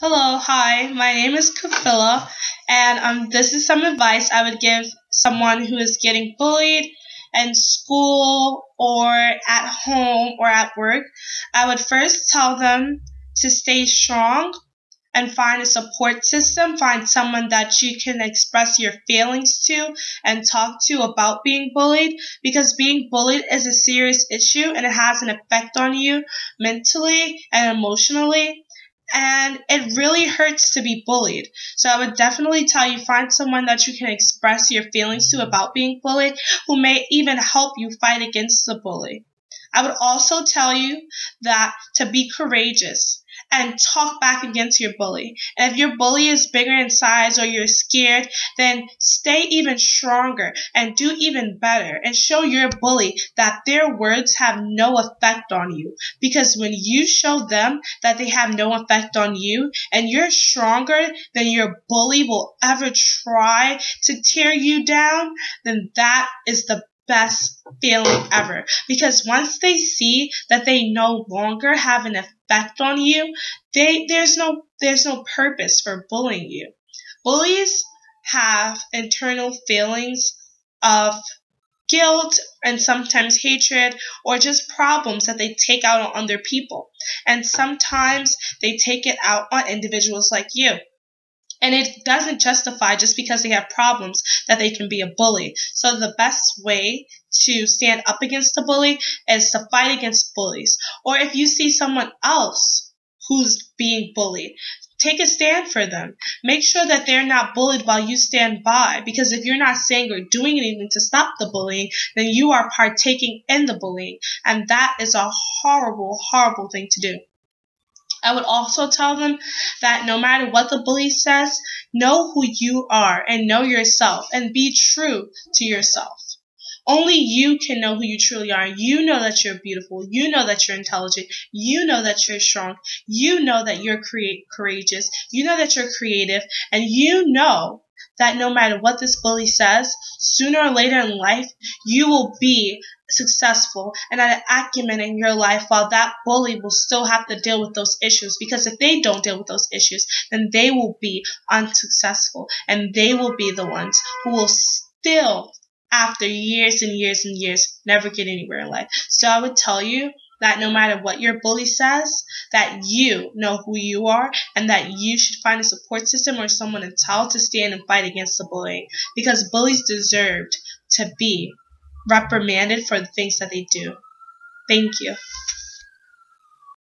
Hello, hi, my name is Kafilah, and um, this is some advice I would give someone who is getting bullied in school or at home or at work. I would first tell them to stay strong and find a support system, find someone that you can express your feelings to and talk to about being bullied because being bullied is a serious issue and it has an effect on you mentally and emotionally and it really hurts to be bullied. So I would definitely tell you find someone that you can express your feelings to about being bullied who may even help you fight against the bully. I would also tell you that to be courageous and talk back against your bully. And if your bully is bigger in size or you're scared, then stay even stronger and do even better and show your bully that their words have no effect on you. Because when you show them that they have no effect on you and you're stronger than your bully will ever try to tear you down, then that is the best feeling ever. Because once they see that they no longer have an effect on you they there's no there's no purpose for bullying you. Bullies have internal feelings of guilt and sometimes hatred or just problems that they take out on other people. And sometimes they take it out on individuals like you and it doesn't justify just because they have problems that they can be a bully. So the best way to stand up against a bully is to fight against bullies. Or if you see someone else who's being bullied, take a stand for them. Make sure that they're not bullied while you stand by. Because if you're not saying or doing anything to stop the bullying, then you are partaking in the bullying. And that is a horrible, horrible thing to do. I would also tell them that no matter what the bully says, know who you are and know yourself and be true to yourself. Only you can know who you truly are. You know that you're beautiful. You know that you're intelligent. You know that you're strong. You know that you're courageous. You know that you're creative. And you know that no matter what this bully says, sooner or later in life, you will be successful and an acumen in your life while that bully will still have to deal with those issues. Because if they don't deal with those issues then they will be unsuccessful and they will be the ones who will still after years and years and years never get anywhere in life. So i would tell you that no matter what your bully says, that you know who you are and that you should find a support system or someone to tell to stand and fight against the bullying because bullies deserved to be reprimanded for the things that they do. Thank you.